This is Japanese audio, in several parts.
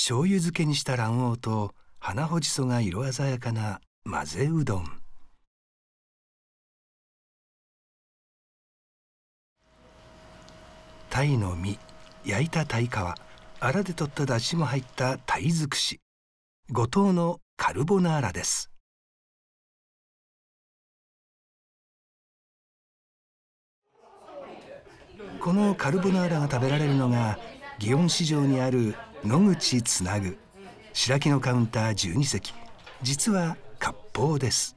醤油漬けにした卵黄と花穂じそが色鮮やかな混ぜうどん。鯛の身焼いた鯛皮あらで取った出汁も入った鯛尽くし。五島のカルボナーラです。このカルボナーラが食べられるのが祇園市場にある野口つなぐ。白木のカウンター12席。実は割烹です。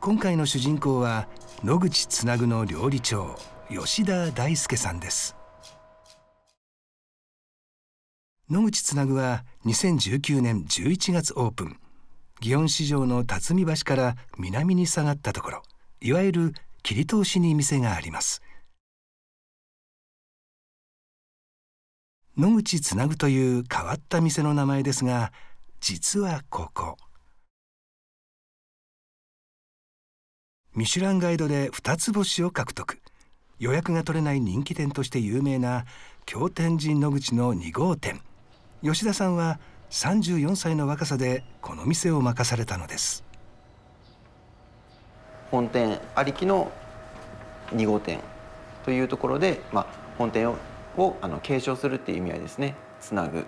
今回の主人公は野口つなぐの料理長吉田大輔さんです。野口つなぐは2019年11月オープン。祇園市場の辰巳橋から南に下がったところ。いわゆる切り通しに店があります。野口つなぐという変わった店の名前ですが実はここ。ミシュランガイドで二つ星を獲得。予約が取れない人気店として有名な京天神野口の2号店。吉田さんは34歳の若さでこの店を任されたのです。本店ありきの2号店というところで、まあ、本店ををあの継承するっていう意味合いですね。つなぐ。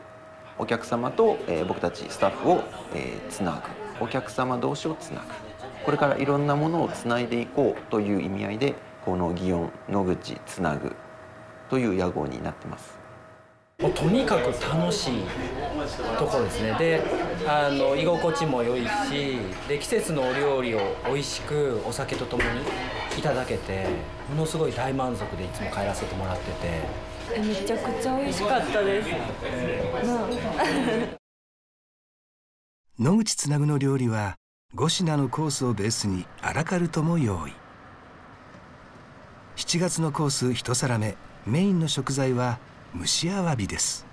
お客様と、えー、僕たちスタッフを、えー、つなぐ。お客様同士をつなぐ。これからいろんなものをつないでいこうという意味合いでこの祇園野口つなぐ。という屋号になってます。もうとにかく楽しいところですね。であの居心地も良いしで季節のお料理を美味しくお酒とともにいただけてものすごい大満足でいつも帰らせてもらってて。めちゃくちゃ美味しかったです、野口つなぐの料理は5品のコースをベースにアラカルトも用意。7月のコース1皿目メインの食材は蒸しアワビです。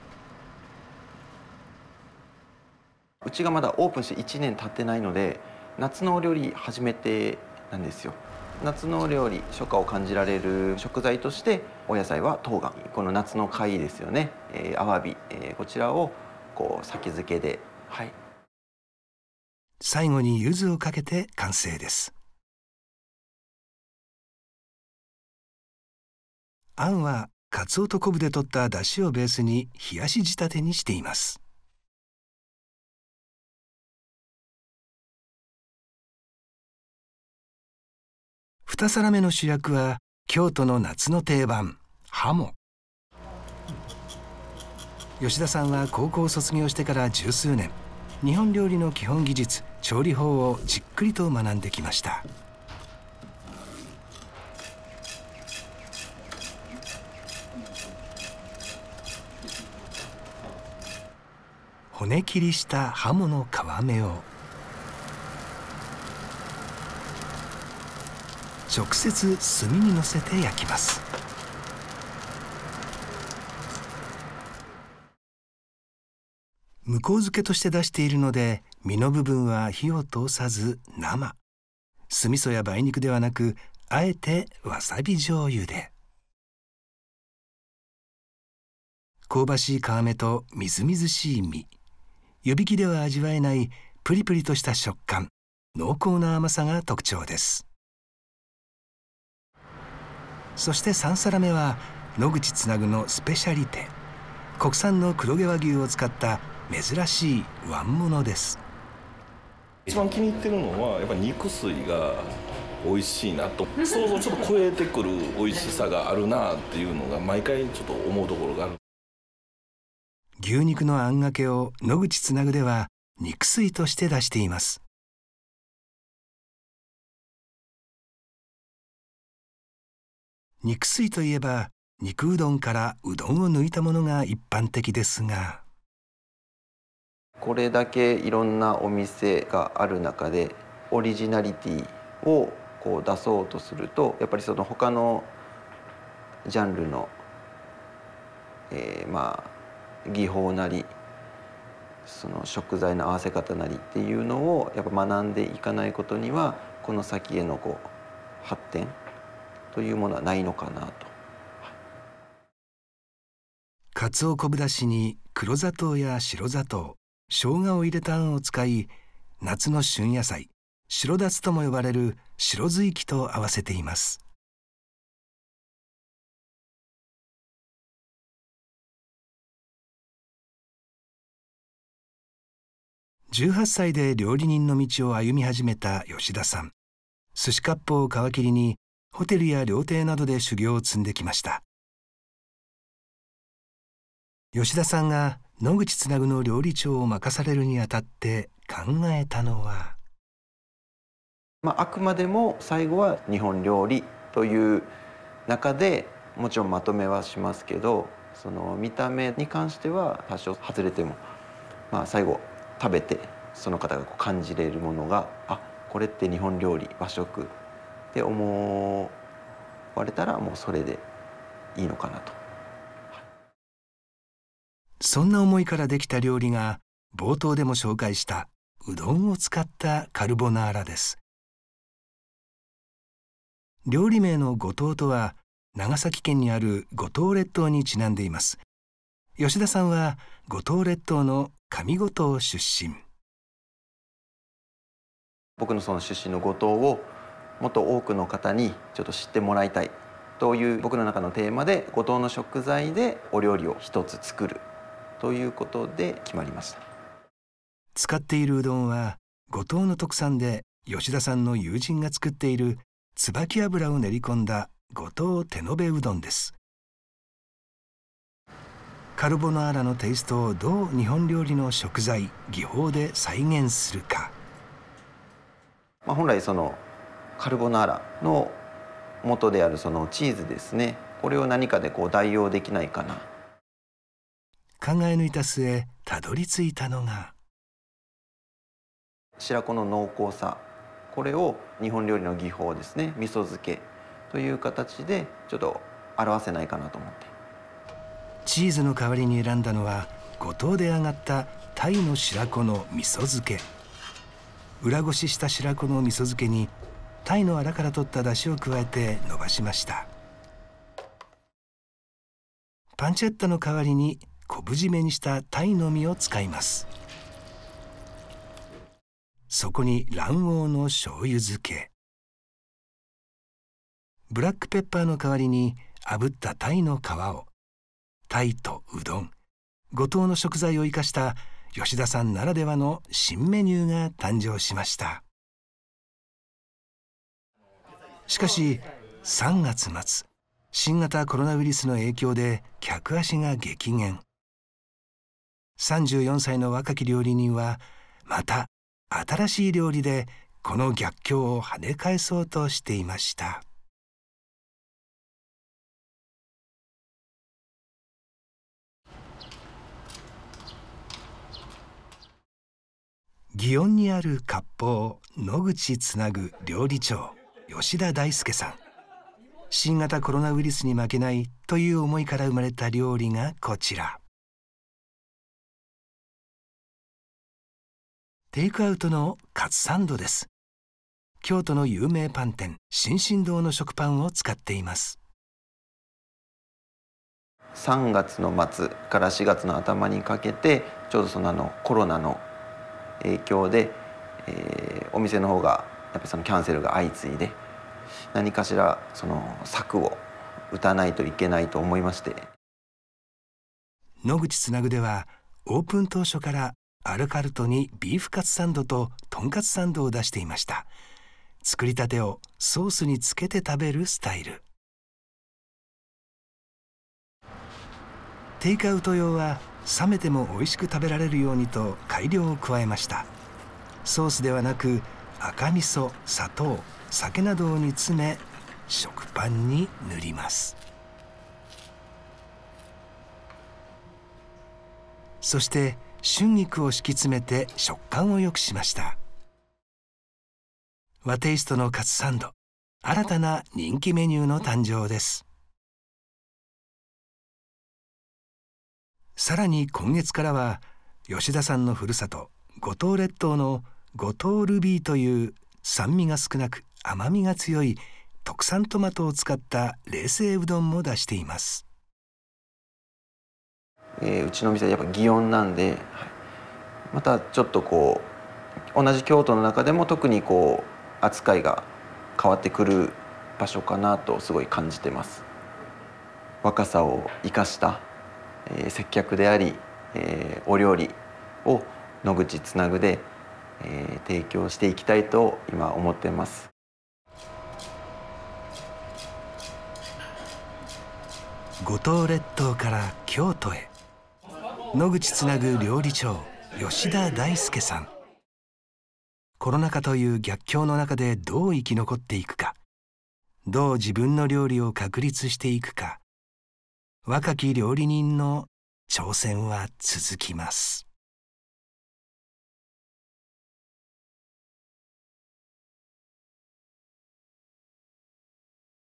うちがまだオープンして1年経ってないので夏のお料理初めてなんですよ夏の料理初夏を感じられる食材としてお野菜は冬瓜この夏の貝ですよね、えー、アワビ、えー、こちらをこう先付けで。はい。最後に柚子をかけて完成です。あんはかつおと昆布で取った出汁をベースに冷やし仕立てにしています。二皿目の主役は京都の夏の定番ハモ。吉田さんは高校を卒業してから十数年。日本料理の基本技術調理法をじっくりと学んできました。骨切りしたハモの皮目を直接炭にのせて焼きます。向こう漬けとして出しているので身の部分は火を通さず生。酢味噌や梅肉ではなくあえてわさび醤油で。香ばしい皮目とみずみずしい身。湯引きでは味わえないプリプリとした食感。濃厚な甘さが特徴です。そして3皿目は野口つなぐのスペシャリテ。国産の黒毛和牛を使った珍しいワンモノです。一番気に入ってるのはやっぱ肉水が美味しいなと。想像ちょっと超えてくる美味しさがあるなっていうのが毎回ちょっと思うところがある。牛肉のあんがけを野口つなぐでは肉水として出しています肉水といえば肉うどんからうどんを抜いたものが一般的ですが。これだけいろんなお店がある中でオリジナリティをこう出そうとするとやっぱりその他のジャンルの、えー、まあ技法なりその食材の合わせ方なりっていうのをやっぱ学んでいかないことにはこの先へのこう発展というものはないのかなと。かつお昆布だしに黒砂糖や白砂糖生姜を入れたあんを使い夏の旬野菜白だつとも呼ばれる白ずいきと合わせています。18歳で料理人の道を歩み始めた吉田さん。寿司割烹を皮切りにホテルや料亭などで修行を積んできました。吉田さんが野口つなぐの料理長を任されるにあたって考えたのは、まあ、あくまでも最後は日本料理という中でもちろんまとめはしますけどその見た目に関しては多少外れても、まあ、最後食べてその方が感じれるものがあこれって日本料理和食って思われたらもうそれでいいのかなと。そんな思いからできた料理が冒頭でも紹介したうどんを使ったカルボナーラです。料理名の五島とは長崎県にある五島列島にちなんでいます。吉田さんは五島列島の上五島出身。僕のその出身の五島をもっと多くの方にちょっと知ってもらいたいという僕の中のテーマで五島の食材でお料理を一つ作るということで決まりました。使っているうどんは五島の特産で吉田さんの友人が作っている椿油を練り込んだ五島手延べうどんです。カルボナーラのテイストをどう日本料理の食材技法で再現するか、まあ、本来そのカルボナーラの元であるそのチーズですね。これを何かでこう代用できないかな。考え抜いた末たどり着いたのが。白子の濃厚さ。これを日本料理の技法ですね。味噌漬けという形でちょっと表せないかなと思って。チーズの代わりに選んだのは五島で揚がったタイの白子の味噌漬け。裏ごしした白子の味噌漬けにタイのアラから取った出汁を加えて伸ばしました。パンチェッタの代わりに昆布締めにしたタイの実を使います。そこに卵黄の醤油漬け。ブラックペッパーの代わりに炙ったタイの皮を。タイとうどん。五島の食材を生かした吉田さんならではの新メニューが誕生しました。しかし3月末新型コロナウイルスの影響で客足が激減。34歳の若き料理人はまた新しい料理でこの逆境を跳ね返そうとしていました。祇園にある割烹野口つなぐ料理長。吉田大輔さん。新型コロナウイルスに負けないという思いから生まれた料理がこちら。テイクアウトのカツサンドです。京都の有名パン店新進堂の食パンを使っています。3月の末から4月の頭にかけてちょうどそのあのコロナの影響で、えー、お店の方がやっぱそのキャンセルが相次いで何かしらその策を打たないといけないと思いまして。野口つなぐではオープン当初からアルカルトにビーフカツサンドととんかつサンドを出していました。作りたてをソースにつけて食べるスタイル。テイクアウト用は冷めても美味しく食べられるようにと改良を加えました。ソースではなく赤味噌砂糖。酒などを煮詰め食パンに塗ります。そして春菊を敷き詰めて食感を良くしました。和テイストのカツサンド新たな人気メニューの誕生です。さらに今月からは吉田さんのふるさと五島列島の五島ルビーという酸味が少なく甘みが強い特産トマトを使った冷製うどんも出していますえーうちの店はやっぱ祇園なんで、はい。またちょっとこう同じ京都の中でも特にこう扱いが変わってくる場所かなとすごい感じてます。若さを生かした、えー接客であり、えーお料理を野口つなぐで、えー提供していきたいと今思ってます。五島列島から京都へ。野口つなぐ料理長吉田大輔さん。コロナ禍という逆境の中でどう生き残っていくか。どう自分の料理を確立していくか。若き料理人の挑戦は続きます。